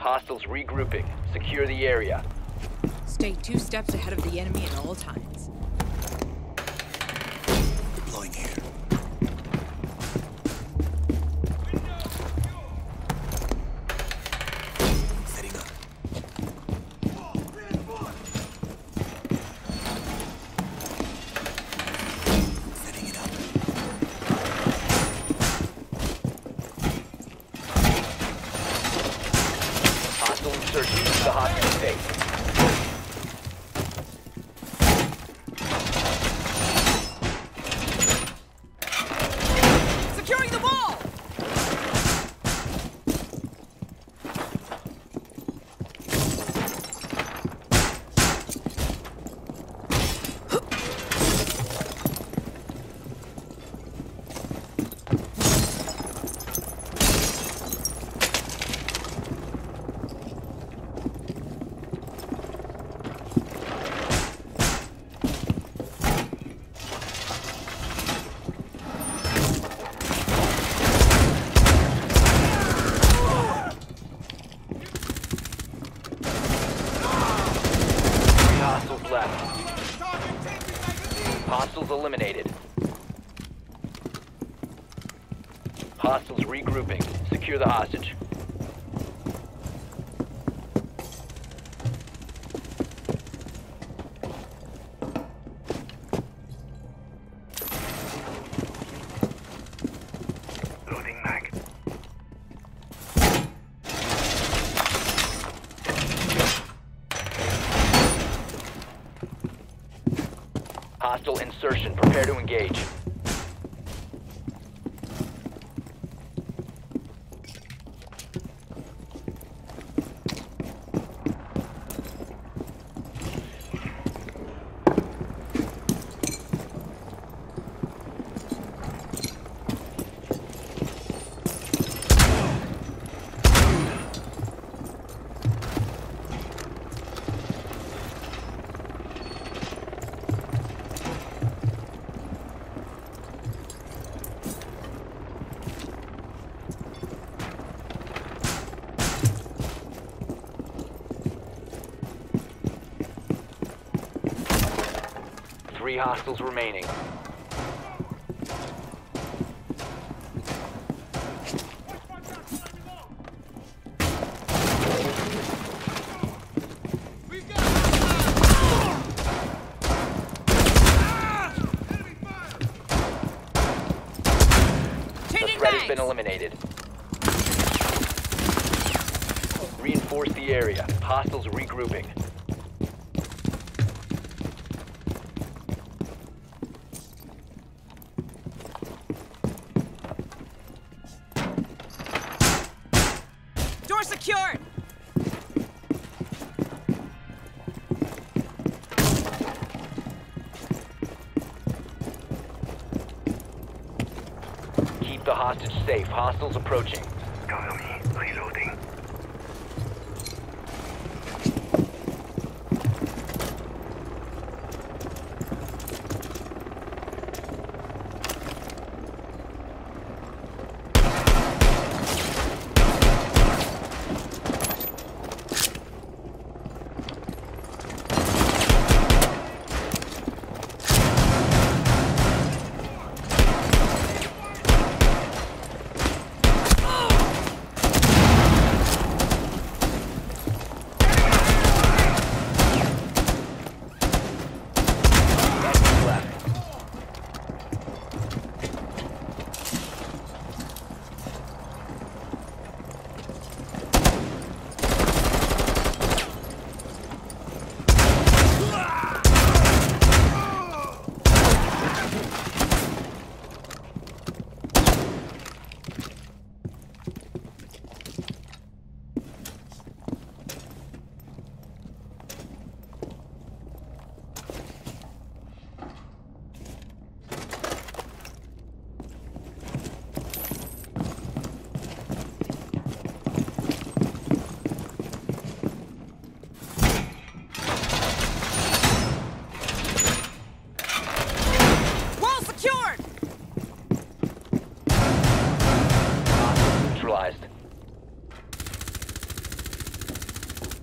Hostiles regrouping. Secure the area. Stay two steps ahead of the enemy at all times. Deploying here. Setting up. Setting it up. Hostile insertion into the hostage safe. Securing the wall! Three hostiles left. Hostiles eliminated. Hostiles regrouping. Secure the hostage. Loading mag. Hostile insertion. Prepare to engage. Three hostiles remaining. The Changing threat has been eliminated. Reinforce the area. Hostiles regrouping. The hostage safe. Hostiles approaching. Reloading.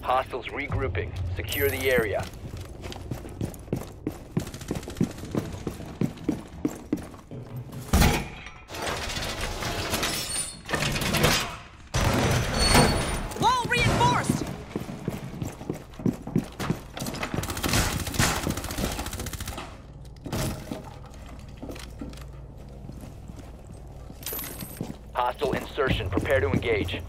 Hostiles regrouping. Secure the area. Wall reinforced! Hostile insertion. Prepare to engage.